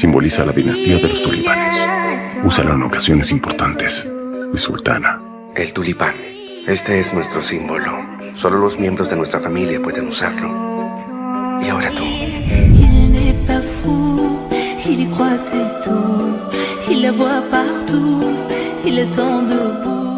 Simboliza la dinastía de los tulipanes. Úsalo en ocasiones importantes. Mi sultana. El tulipán. Este es nuestro símbolo. Solo los miembros de nuestra familia pueden usarlo. Y ahora tú. Il. Il la voit partout, il debout.